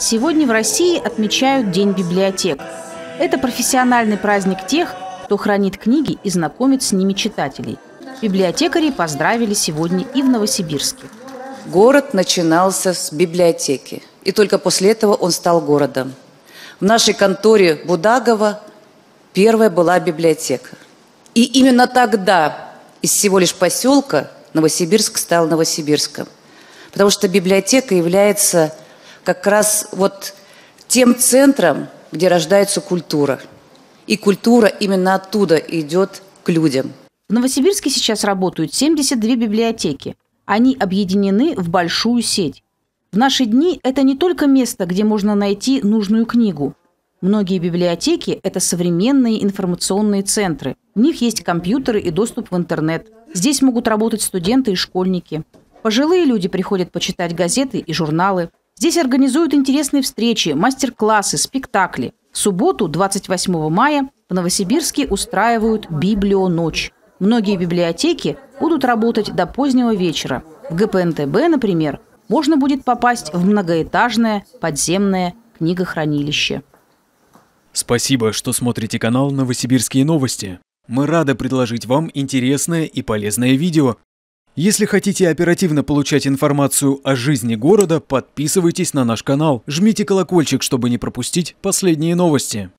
Сегодня в России отмечают День библиотек. Это профессиональный праздник тех, кто хранит книги и знакомит с ними читателей. Библиотекари поздравили сегодня и в Новосибирске. Город начинался с библиотеки, и только после этого он стал городом. В нашей конторе Будагова первая была библиотека. И именно тогда из всего лишь поселка Новосибирск стал Новосибирском. Потому что библиотека является как раз вот тем центром, где рождается культура. И культура именно оттуда идет к людям. В Новосибирске сейчас работают 72 библиотеки. Они объединены в большую сеть. В наши дни это не только место, где можно найти нужную книгу. Многие библиотеки – это современные информационные центры. В них есть компьютеры и доступ в интернет. Здесь могут работать студенты и школьники. Пожилые люди приходят почитать газеты и журналы. Здесь организуют интересные встречи, мастер-классы, спектакли. В субботу, 28 мая, в Новосибирске устраивают «Библионочь». Многие библиотеки будут работать до позднего вечера. В ГПНТБ, например, можно будет попасть в многоэтажное подземное книгохранилище. Спасибо, что смотрите канал «Новосибирские новости». Мы рады предложить вам интересное и полезное видео. Если хотите оперативно получать информацию о жизни города, подписывайтесь на наш канал, жмите колокольчик, чтобы не пропустить последние новости.